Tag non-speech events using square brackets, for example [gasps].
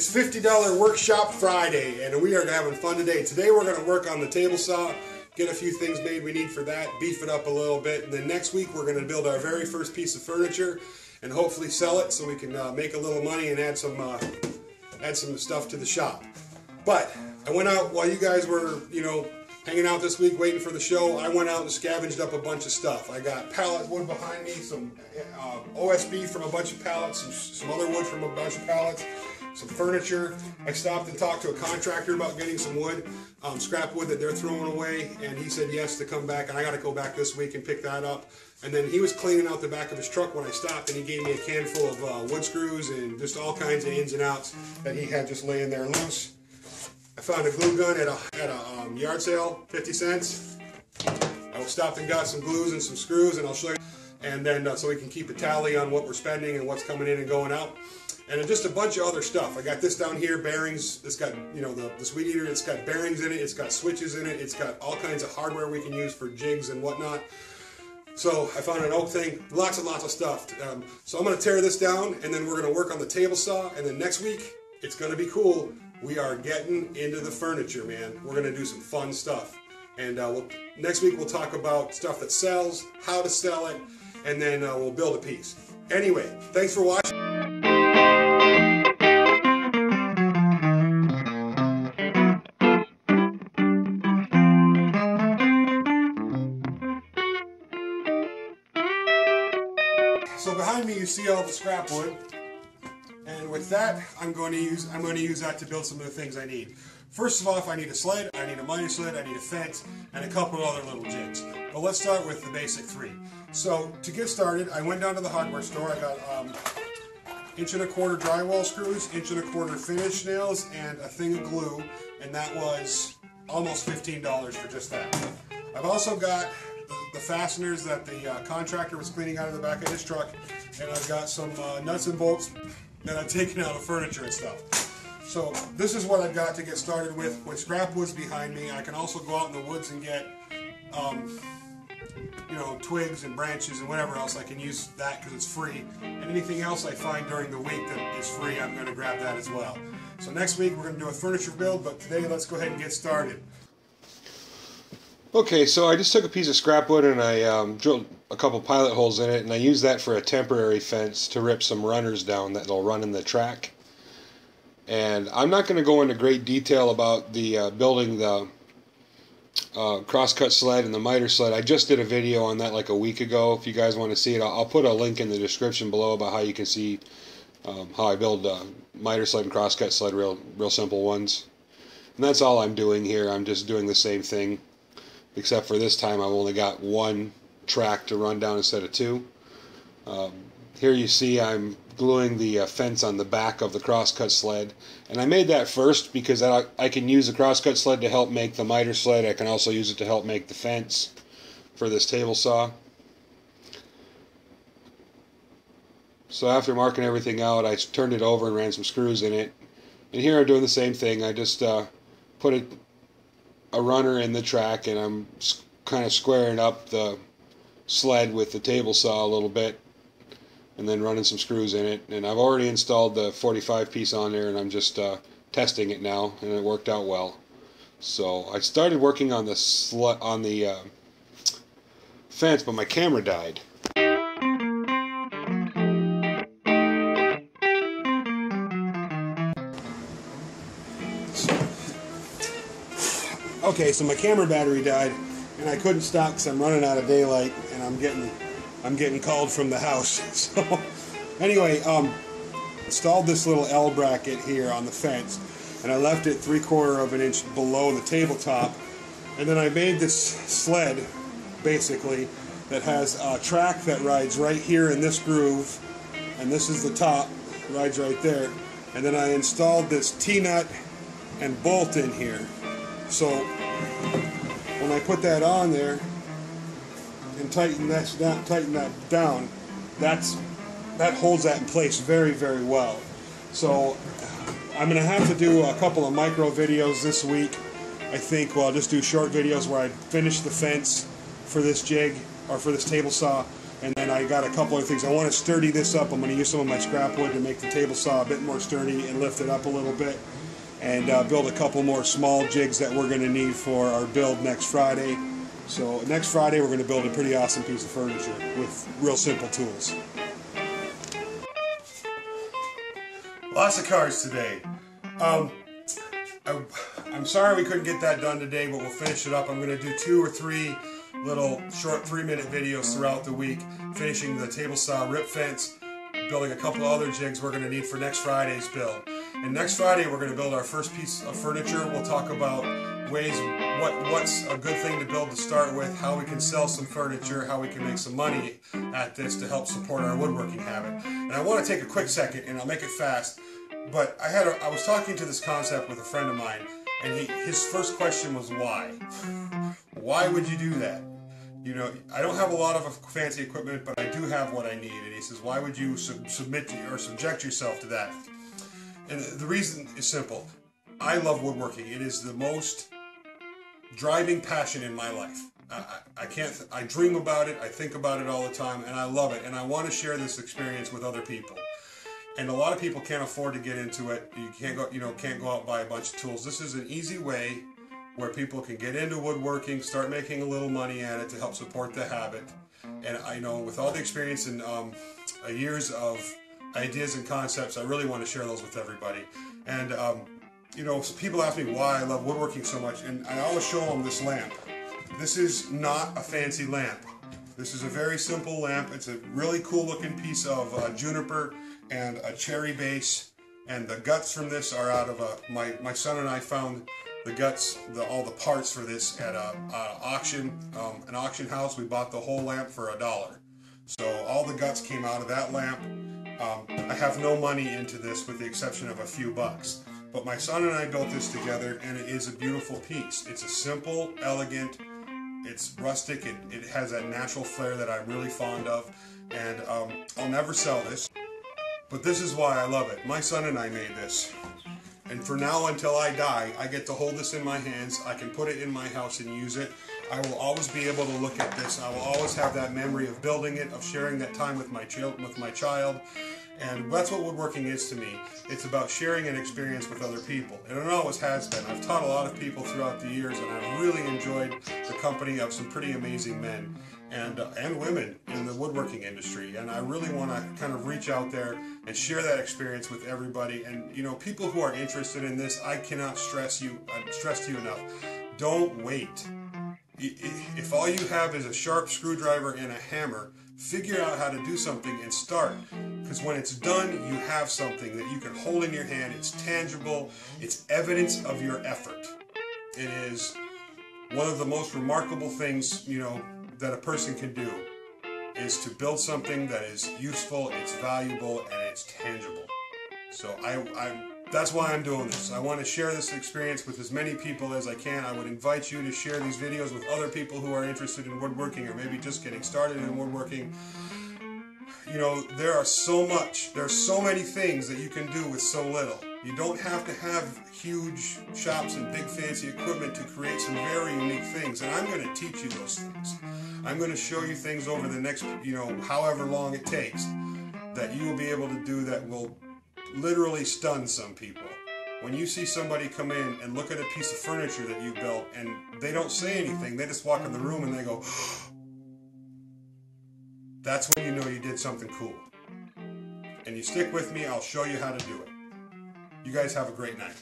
It's $50 Workshop Friday, and we are having fun today. Today we're going to work on the table saw, get a few things made we need for that, beef it up a little bit, and then next week we're going to build our very first piece of furniture and hopefully sell it so we can uh, make a little money and add some uh, add some stuff to the shop. But I went out while you guys were, you know, hanging out this week waiting for the show. I went out and scavenged up a bunch of stuff. I got pallet wood behind me, some uh, OSB from a bunch of pallets, some, some other wood from a bunch of pallets, some furniture. I stopped and talked to a contractor about getting some wood, um, scrap wood that they're throwing away, and he said yes to come back. And I got to go back this week and pick that up. And then he was cleaning out the back of his truck when I stopped, and he gave me a can full of uh, wood screws and just all kinds of ins and outs that he had just laying there loose. I found a glue gun at a, at a um, yard sale, 50 cents. I stopped and got some glues and some screws, and I'll show you. And then uh, so we can keep a tally on what we're spending and what's coming in and going out. And just a bunch of other stuff. I got this down here, bearings. It's got, you know, the, the Sweet Eater, it's got bearings in it, it's got switches in it, it's got all kinds of hardware we can use for jigs and whatnot. So I found an oak thing, lots and lots of stuff. Um, so I'm going to tear this down, and then we're going to work on the table saw, and then next week, it's going to be cool. We are getting into the furniture, man. We're going to do some fun stuff. And uh, we'll, next week, we'll talk about stuff that sells, how to sell it, and then uh, we'll build a piece. Anyway, thanks for watching. Behind me you see all the scrap wood. And with that, I'm going to use I'm going to use that to build some of the things I need. First of all, if I need a sled, I need a miter sled, I need a fence, and a couple other little jigs. But let's start with the basic three. So to get started, I went down to the hardware store. I got um, inch and a quarter drywall screws, inch and a quarter finish nails, and a thing of glue, and that was almost $15 for just that. I've also got the, fasteners that the uh, contractor was cleaning out of the back of his truck, and I've got some uh, nuts and bolts that I've [laughs] taken out of furniture and stuff. So this is what I've got to get started with. With scrap woods behind me, I can also go out in the woods and get, um, you know, twigs and branches and whatever else. I can use that because it's free. And anything else I find during the week that is free, I'm going to grab that as well. So next week we're going to do a furniture build, but today let's go ahead and get started. Okay, so I just took a piece of scrap wood and I um, drilled a couple pilot holes in it, and I used that for a temporary fence to rip some runners down that'll run in the track. And I'm not going to go into great detail about the uh, building the uh, crosscut sled and the miter sled. I just did a video on that like a week ago. If you guys want to see it, I'll, I'll put a link in the description below about how you can see um, how I build uh, miter sled and crosscut sled, real real simple ones. And that's all I'm doing here. I'm just doing the same thing except for this time I've only got one track to run down instead of two. Um, here you see I'm gluing the uh, fence on the back of the crosscut sled. And I made that first because I, I can use the crosscut sled to help make the miter sled. I can also use it to help make the fence for this table saw. So after marking everything out I turned it over and ran some screws in it. And here I'm doing the same thing. I just uh, put it a runner in the track and I'm kind of squaring up the sled with the table saw a little bit and then running some screws in it. And I've already installed the 45 piece on there and I'm just uh, testing it now and it worked out well. So I started working on the sl on the uh, fence but my camera died Okay, so my camera battery died, and I couldn't stop because I'm running out of daylight, and I'm getting, I'm getting called from the house. [laughs] So, anyway, um, installed this little L bracket here on the fence, and I left it three quarter of an inch below the tabletop, and then I made this sled, basically, that has a track that rides right here in this groove, and this is the top, rides right there, and then I installed this T-nut and bolt in here. So when I put that on there and tighten that down, tighten that down, that's that holds that in place very very well. So I'm gonna have to do a couple of micro videos this week. I think well I'll just do short videos where I finish the fence for this jig or for this table saw, and then I got a couple of things. I want to sturdy this up. I'm going to use some of my scrap wood to make the table saw a bit more sturdy and lift it up a little bit. And uh, build a couple more small jigs that we're going to need for our build next Friday. So next Friday we're going to build a pretty awesome piece of furniture with real simple tools. Lots of cars today. Um, I, I'm sorry we couldn't get that done today, but we'll finish it up. I'm going to do two or three little short three minute videos throughout the week, finishing the table saw rip fence, building a couple other jigs we're going to need for next Friday's build. And next Friday we're going to build our first piece of furniture. We'll talk about ways, what what's a good thing to build to start with, how we can sell some furniture, how we can make some money at this to help support our woodworking habit. And I want to take a quick second, and I'll make it fast. But I had a, I was talking to this concept with a friend of mine, and he, his first question was why. [laughs] Why would you do that? You know, I don't have a lot of fancy equipment, but I do have what I need. And he says, why would you sub- submit or subject yourself to that? And the reason is simple. I love woodworking. It is the most driving passion in my life. I, I, can't, th- I dream about it, I think about it all the time, and I love it. And I want to share this experience with other people. And a lot of people can't afford to get into it. You can't go, you know, can't go out and buy a bunch of tools. This is an easy way where people can get into woodworking, start making a little money at it to help support the habit. And I know with all the experience and um, years of ideas and concepts, I really want to share those with everybody. And um, you know, people ask me why I love woodworking so much, and I always show them this lamp. This is not a fancy lamp. This is a very simple lamp. It's a really cool looking piece of uh, juniper and a cherry base. And the guts from this are out of a, my, my son and I found the guts, the, all the parts for this at a, a auction, um, an auction house. We bought the whole lamp for a dollar. So all the guts came out of that lamp. Um, I have no money into this with the exception of a few bucks. But my son and I built this together and it is a beautiful piece. It's a simple, elegant, it's rustic, it, it has that natural flair that I'm really fond of. And um, I'll never sell this. But this is why I love it. My son and I made this. And for now until I die, I get to hold this in my hands. I can put it in my house and use it. I will always be able to look at this. I will always have that memory of building it, of sharing that time with my child, with my child. And that's what woodworking is to me. It's about sharing an experience with other people. And it always has been. I've taught a lot of people throughout the years, and I've really enjoyed the company of some pretty amazing men and uh, and women in the woodworking industry. And I really want to kind of reach out there and share that experience with everybody. And you know, people who are interested in this, I cannot stress you uh, stress to you enough. Don't wait. If all you have is a sharp screwdriver and a hammer, figure out how to do something and start. Because when it's done, you have something that you can hold in your hand. It's tangible. It's evidence of your effort. It is one of the most remarkable things, you know, that a person can do is to build something that is useful, it's valuable, and it's tangible. So I, I that's why I'm doing this. I want to share this experience with as many people as I can. I would invite you to share these videos with other people who are interested in woodworking or maybe just getting started in woodworking. You know, there are so much, there are so many things that you can do with so little. You don't have to have huge shops and big fancy equipment to create some very unique things. And I'm going to teach you those things. I'm going to show you things over the next, you know, however long it takes that you will be able to do that will literally stun some people. When you see somebody come in and look at a piece of furniture that you built and they don't say anything, they just walk in the room and they go, [gasps] that's when you know you did something cool. And you stick with me, I'll show you how to do it. You guys have a great night.